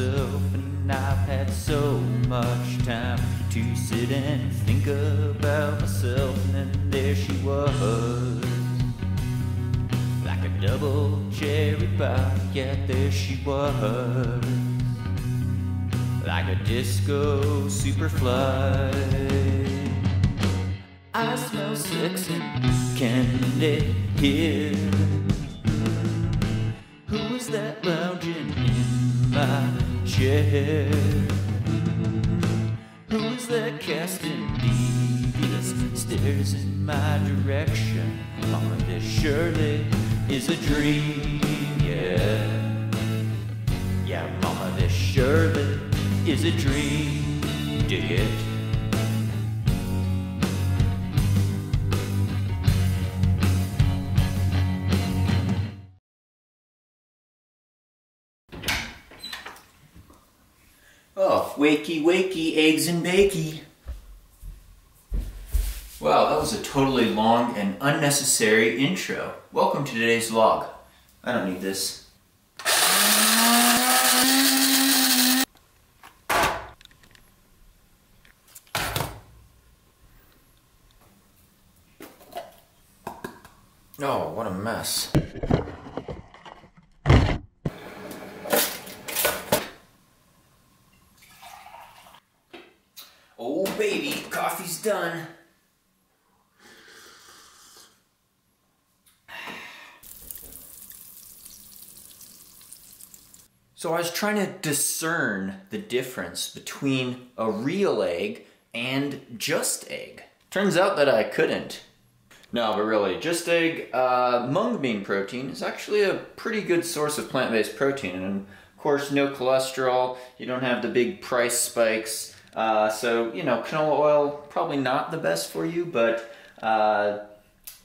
myself, and I've had so much time to sit and think about myself. And there she was, like a double cherry pie. Yeah, there she was, like a disco superfly. I smell sex and candy here. Who is that lounging chair? Who is that casting devious stares in my direction? Mama, this surely is a dream, yeah. Yeah, mama, this surely is a dream. Dig it? Oh, wakey, wakey, eggs and bakey. Wow, that was a totally long and unnecessary intro. Welcome to today's vlog. I don't need this. Oh, what a mess. Oh baby, coffee's done. So I was trying to discern the difference between a real egg and JUST Egg. Turns out that I couldn't. No, but really, JUST Egg, uh, mung bean protein is actually a pretty good source of plant-based protein. And of course, no cholesterol, you don't have the big price spikes. Uh, so, you know, canola oil, probably not the best for you, but uh,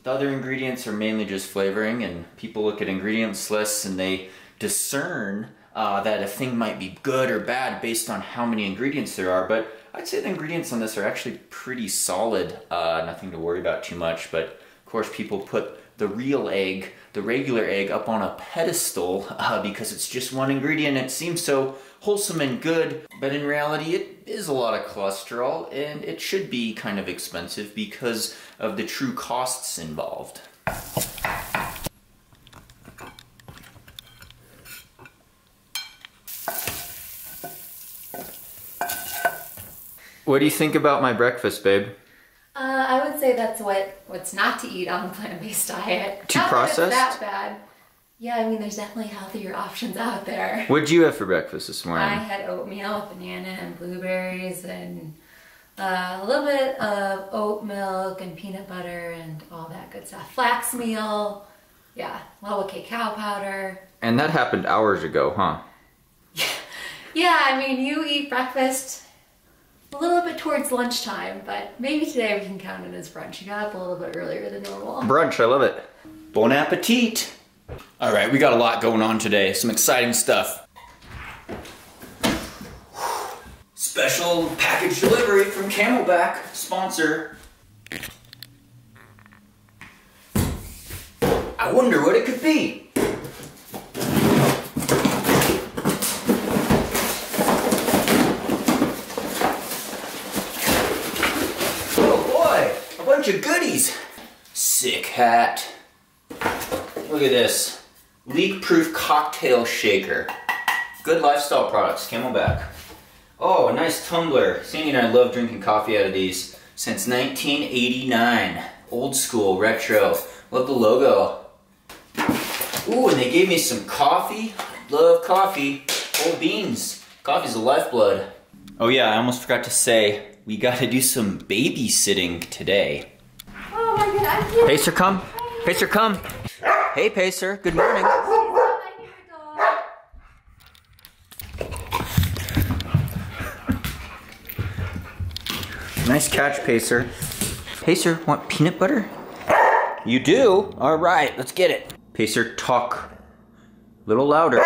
the other ingredients are mainly just flavoring, and people look at ingredients lists and they discern uh, that a thing might be good or bad based on how many ingredients there are. But I'd say the ingredients on this are actually pretty solid, uh, nothing to worry about too much. But of course, people put the real egg, the regular egg, up on a pedestal uh, because it's just one ingredient. It seems so wholesome and good, but in reality, it is a lot of cholesterol and it should be kind of expensive because of the true costs involved. What do you think about my breakfast, babe? Uh, I would say that's what what's not to eat on the plant-based diet. Too Not that it's processed? that bad. Yeah, I mean, there's definitely healthier options out there. What'd you have for breakfast this morning? I had oatmeal with banana and blueberries and uh, a little bit of oat milk and peanut butter and all that good stuff. Flax meal, yeah, a little cacao powder. And that happened hours ago, huh? Yeah, I mean, you eat breakfast a little bit towards lunchtime, but maybe today we can count it as brunch. You got up a little bit earlier than normal. Brunch, I love it. Bon appetit! All right, we got a lot going on today. Some exciting stuff. Special package delivery from CamelBak, sponsor. I wonder what it could be. Oh boy, a bunch of goodies. Sick hat. Look at this. Leak-proof cocktail shaker. Good lifestyle products, CamelBak. Oh, a nice tumbler. Sandi and I love drinking coffee out of these since 1989. Old school, retro. Love the logo. Ooh, and they gave me some coffee. Love coffee. Whole beans. Coffee's the lifeblood. Oh yeah, I almost forgot to say, we gotta do some babysitting today. Oh my god, I'm here. Pacer, come. Pacer, come. Hey, Pacer. Good morning. Nice catch, Pacer. Pacer, want peanut butter? You do? All right, let's get it. Pacer, talk. Little louder.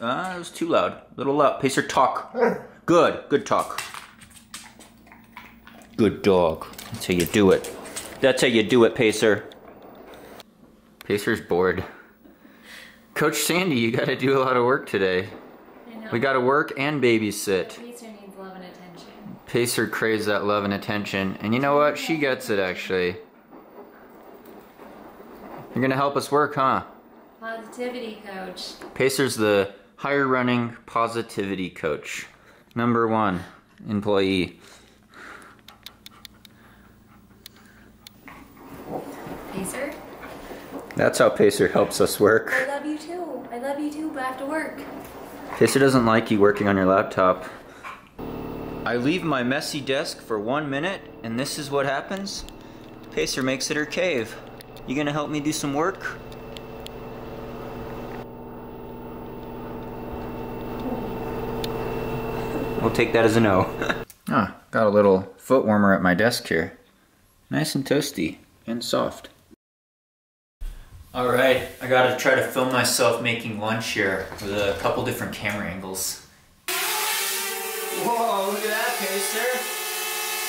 Ah, it was too loud. Little loud. Pacer, talk. Good, good talk. Good dog. That's how you do it. That's how you do it, Pacer. Pacer's bored. Coach Sandi, you gotta do a lot of work today. We gotta work and babysit. Pacer needs love and attention. Pacer craves that love and attention. And you know what? She gets it actually. You're gonna help us work, huh? Positivity coach. Pacer's the higher running positivity coach. Number one employee. Pacer, That's how Pacer helps us work. I love you too. I love you too, but I have to work. Pacer doesn't like you working on your laptop. I leave my messy desk for one minute, and this is what happens. Pacer makes it her cave. You gonna help me do some work? We'll take that as a no. ah, got a little foot warmer at my desk here. Nice and toasty and soft. All right, I gotta try to film myself making lunch here with a couple different camera angles. Whoa, look at that, Pacer.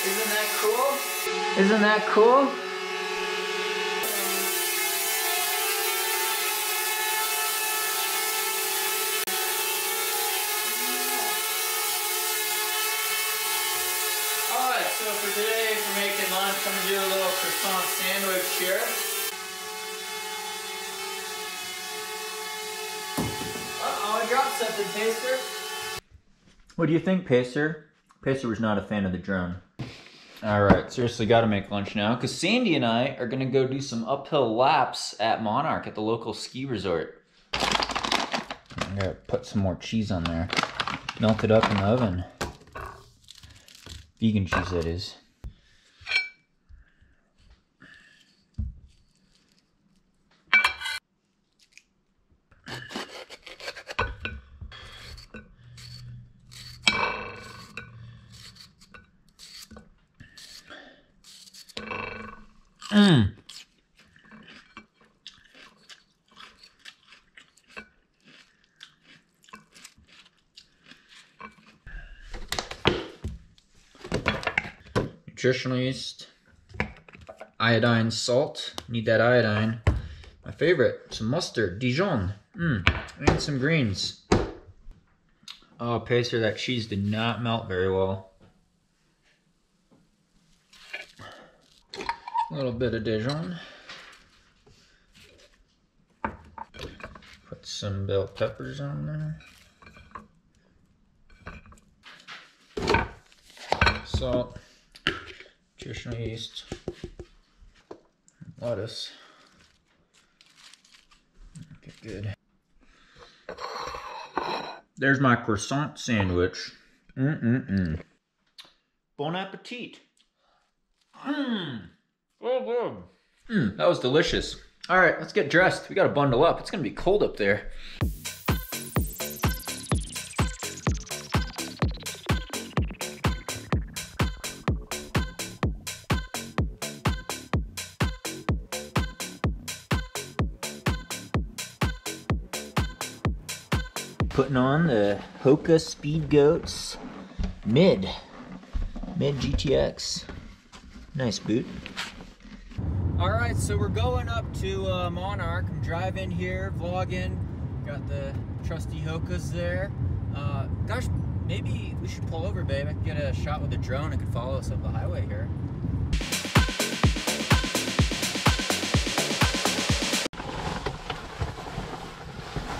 Isn't that cool? Isn't that cool? Alright, so for today, for making lunch, I'm gonna do a little croissant sandwich here. Uh-oh, I dropped something, Pacer. What do you think, Pacer? Pacer was not a fan of the drone. Alright, seriously, gotta make lunch now, because Sandi and I are gonna go do some uphill laps at Monarch at the local ski resort. I'm gonna put some more cheese on there. Melt it up in the oven. Vegan cheese, that is. Nutritional yeast, iodine, salt. Need that iodine. My favorite, some mustard, Dijon. Mmm. And some greens. Oh, Pacer, that cheese did not melt very well. A little bit of Dijon. Put some bell peppers on there. Salt, nutritional yeast, lettuce. Okay, good. There's my croissant sandwich. Mm-mm-mm. Bon appetit. Mmm. Oh, good. Mmm, that was delicious. All right, let's get dressed. We gotta bundle up. It's gonna be cold up there. Putting on the Hoka Speed Goats Mid. Mid GTX. Nice boot. All right, so we're going up to uh, Monarch. I'm driving here, vlogging. Got the trusty Hokas there. Uh, gosh, maybe we should pull over, babe. I could get a shot with the drone. It could follow us up the highway here.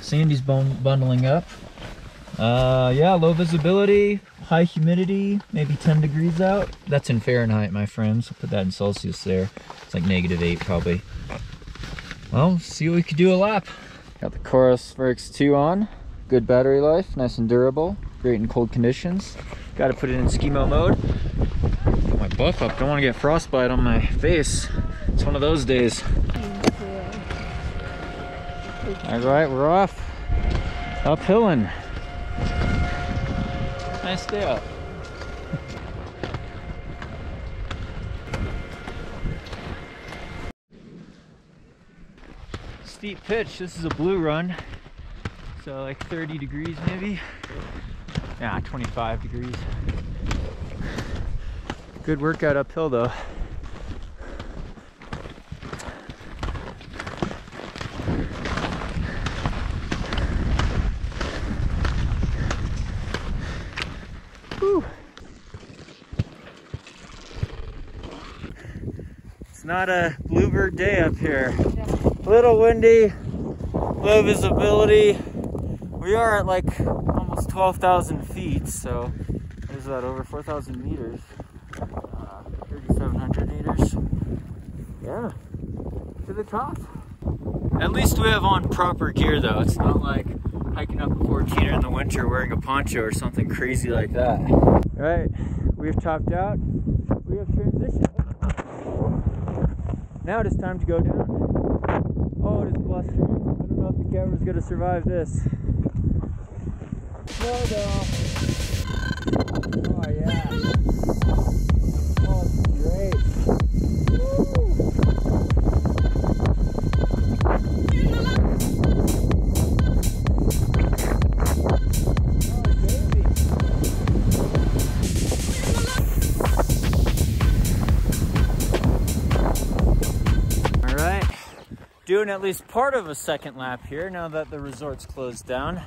Sandi's bun- bundling up. Uh, yeah, low visibility, high humidity, maybe 10 degrees out. That's in Fahrenheit, my friends. I'll put that in Celsius there. It's like negative 8 probably. Well, see what we could do a lap. Got the COROS Vertix 2 on. Good battery life, nice and durable. Great in cold conditions. Got to put it in skimo mode. Put my buff up. Don't want to get frostbite on my face. It's one of those days. All right, we're off. Uphilling. Nice day out. Steep pitch. This is a blue run. So like 30 degrees maybe. Yeah, 25 degrees. Good workout uphill though. Not a bluebird day up here. A little windy, low visibility. We are at like almost 12,000 feet, so is that, over 4,000 meters? Uh, 3,700 meters. Yeah, to the top. At least we have on proper gear though. It's not like hiking up a 14er in the winter wearing a poncho or something crazy like that. All right, we've topped out. We have transitioned. Now it is time to go down. Oh, it is blustering. I don't know if the camera's gonna survive this. No, no. Oh yeah. At least part of a second lap here now that the resort's closed down.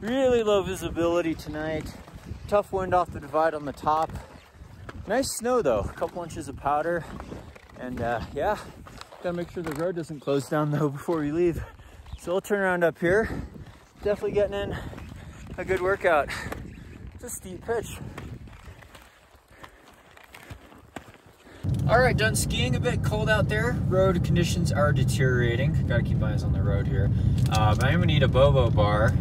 Really low visibility tonight. Tough wind off the divide on the top. Nice snow though, a couple inches of powder. And uh, yeah, gotta make sure the road doesn't close down though before we leave. So we'll turn around up here. Definitely getting in a good workout. It's a steep pitch. All right, done skiing a bit cold out there. Road conditions are deteriorating. Gotta keep eyes on the road here. Uh, but I'm gonna need a Bobo bar,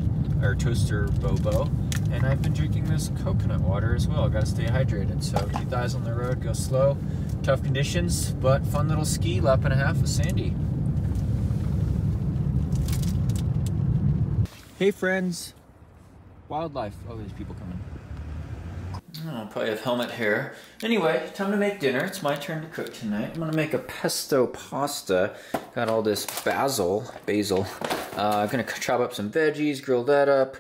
or toaster Bobo. And I've been drinking this coconut water as well. Gotta stay hydrated. So keep eyes on the road, go slow. Tough conditions, but fun little ski lap and a half with Sandi. Hey friends. Wildlife. Oh, there's people coming. Oh, probably have helmet hair. Anyway, time to make dinner. It's my turn to cook tonight. I'm gonna make a pesto pasta. Got all this basil, basil. Uh, I'm gonna chop up some veggies, grill that up.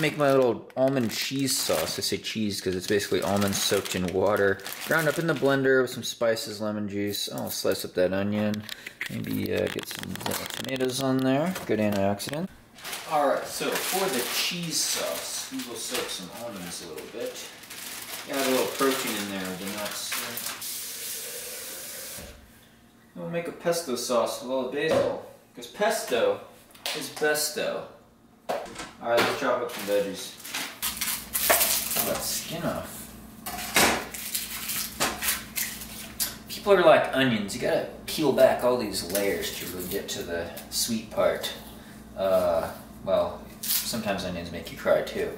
Make my little almond cheese sauce. I say cheese because it's basically almonds soaked in water. Ground up in the blender with some spices, lemon juice. I'll slice up that onion. Maybe uh, get some tomatoes on there. Good antioxidant. All right, so for the cheese sauce, we will soak some almonds a little bit. Got a little protein in there, the nuts. We'll make a pesto sauce with a little basil, because pesto is besto. All right, let's chop up some veggies. That skin off. People are like onions. You gotta peel back all these layers to really get to the sweet part. Uh, well, sometimes onions make you cry too.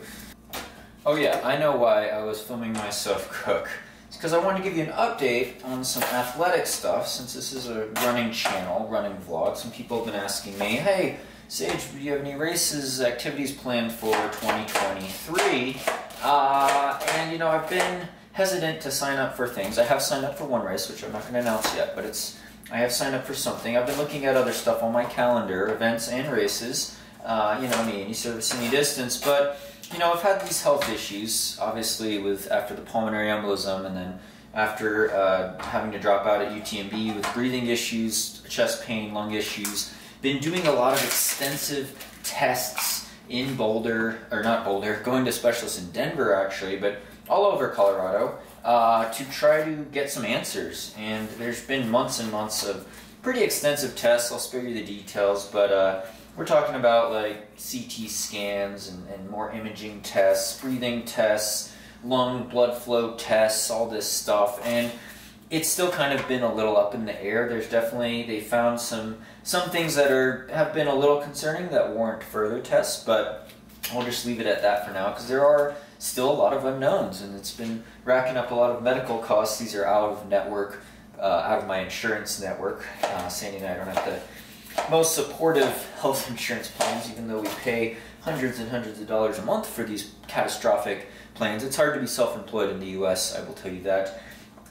Oh yeah, I know why I was filming myself cook. It's because I wanted to give you an update on some athletic stuff since this is a running channel, running vlog. Some people have been asking me, hey, Sage, do you have any races, activities planned for 2023? Uh, and you know, I've been hesitant to sign up for things. I have signed up for one race, which I'm not going to announce yet, but it's I have signed up for something. I've been looking at other stuff on my calendar, events and races. Uh, you know me, any surface, any distance, but you know, I've had these health issues, obviously, with after the pulmonary embolism, and then after uh, having to drop out at UTMB with breathing issues, chest pain, lung issues. Been doing a lot of extensive tests in Boulder, or not Boulder, going to specialists in Denver actually, but all over Colorado uh, to try to get some answers. And there's been months and months of pretty extensive tests. I'll spare you the details, but. Uh, we're talking about like CT scans and, and more imaging tests, breathing tests, lung blood flow tests, all this stuff. And it's still kind of been a little up in the air. There's definitely they found some some things that are have been a little concerning that warrant further tests, but I'll just leave it at that for now because there are still a lot of unknowns and it's been racking up a lot of medical costs. These are out of network, out of my insurance network. Uh, Sandi and I don't have to most supportive health insurance plans, even though we pay hundreds and hundreds of dollars a month for these catastrophic plans. It's hard to be self employed in the US, I will tell you that.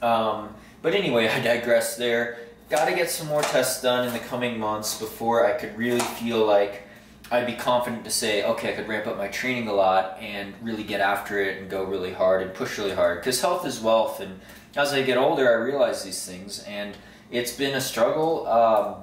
Um, but anyway, I digress there. Got to get some more tests done in the coming months before I could really feel like I'd be confident to say, okay, I could ramp up my training a lot and really get after it and go really hard and push really hard. Because health is wealth, and as I get older, I realize these things, and it's been a struggle. Um,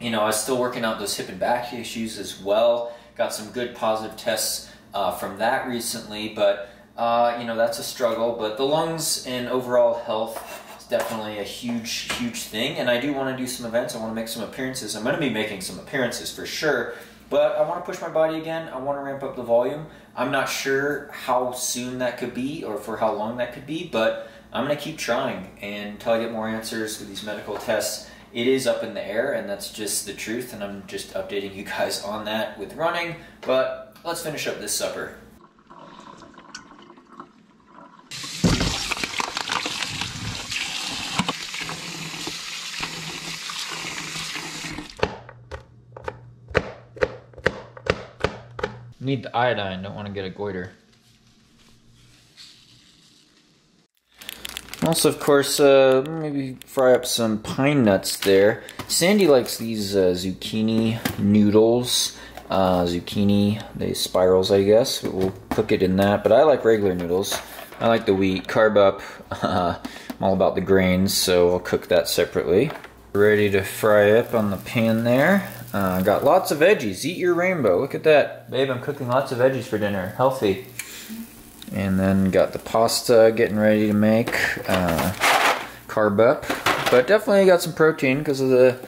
you know, I was still working out those hip and back issues as well. Got some good positive tests uh, from that recently, but uh, you know that's a struggle. But the lungs and overall health is definitely a huge, huge thing. And I do want to do some events. I want to make some appearances. I'm going to be making some appearances for sure. But I want to push my body again. I want to ramp up the volume. I'm not sure how soon that could be or for how long that could be, but I'm going to keep trying. And until I get more answers with these medical tests, it is up in the air, and that's just the truth. And I'm just updating you guys on that with running. But let's finish up this supper. Need the iodine, don't want to get a goiter. Also, of course, uh, maybe fry up some pine nuts there. Sandy likes these uh, zucchini noodles. Uh, zucchini, they spirals, I guess. We'll cook it in that, but I like regular noodles. I like the wheat, carb up. I'm all about the grains, so I'll cook that separately. Ready to fry up on the pan there. Uh, got lots of veggies. Eat your rainbow. Look at that. Babe, I'm cooking lots of veggies for dinner. Healthy. And then got the pasta getting ready to make. Uh, carb up. But definitely got some protein because of the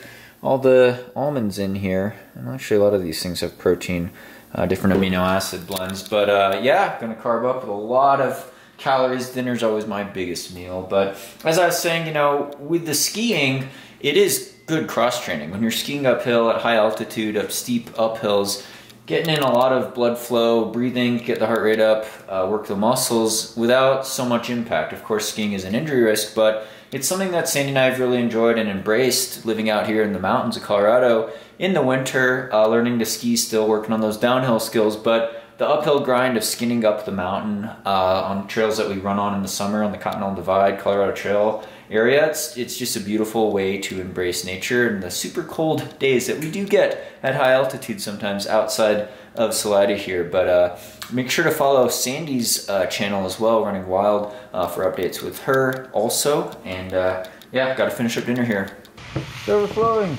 all the almonds in here. And actually a lot of these things have protein, uh, different amino acid blends. But uh, yeah, gonna carb up with a lot of calories. Dinner's always my biggest meal. But as I was saying, you know, with the skiing, it is good cross training. When you're skiing uphill at high altitude, up steep uphills, getting in a lot of blood flow, breathing, get the heart rate up, uh, work the muscles without so much impact. Of course, skiing is an injury risk, but it's something that Sandi and I have really enjoyed and embraced living out here in the mountains of Colorado in the winter, uh, learning to ski still, working on those downhill skills, but the uphill grind of skinning up the mountain uh, on trails that we run on in the summer on the Continental Divide, Colorado Trail, area. It's, it's just a beautiful way to embrace nature and the super cold days that we do get at high altitude sometimes outside of Salida here. But uh, make sure to follow Sandi's uh, channel as well, Running Wild, uh, for updates with her also. And uh, yeah, got to finish up dinner here. It's overflowing.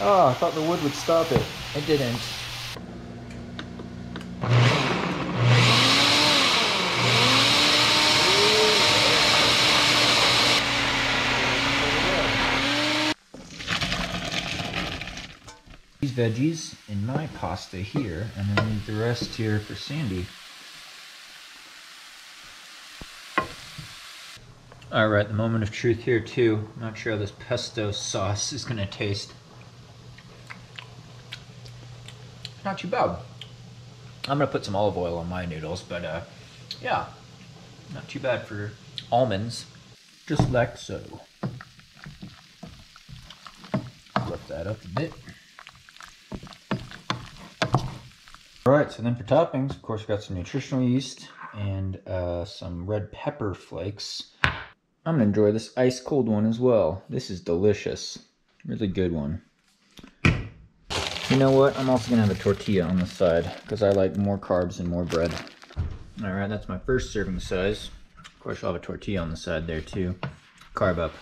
Oh, I thought the wood would stop it. It didn't. Veggies in my pasta here, and then leave the rest here for Sandi. All right, the moment of truth here too. Not sure how this pesto sauce is gonna taste. Not too bad. I'm gonna put some olive oil on my noodles, but uh, yeah, not too bad for almonds, just like so. Flip that up a bit. All right, so then for toppings, of course, we got some nutritional yeast and uh, some red pepper flakes. I'm gonna enjoy this ice cold one as well. This is delicious. Really good one. You know what? I'm also gonna have a tortilla on the side because I like more carbs and more bread. All right, that's my first serving size. Of course, I'll have a tortilla on the side there too. Carb up.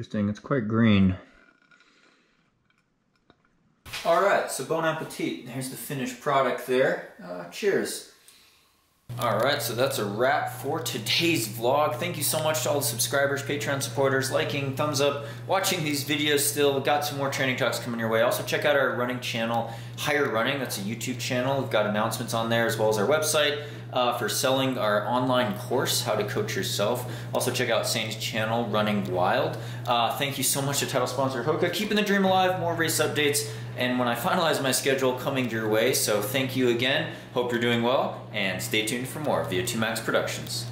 Interesting. It's quite green. All right, so bon appetit. Here's the finished product there. Uh, cheers. All right, so that's a wrap for today's vlog. Thank you so much to all the subscribers, Patreon supporters, liking, thumbs up, watching these videos still. Got some more training talks coming your way. Also check out our running channel, Higher Running. That's a YouTube channel. We've got announcements on there as well as our website uh, for selling our online course, How to Coach Yourself. Also check out Sandi's channel, Running Wild. Uh, thank you so much to title sponsor Hoka. Keeping the dream alive, more race updates, and when I finalize my schedule, coming your way. So thank you again. Hope you're doing well, and stay tuned for more Vo2max Productions.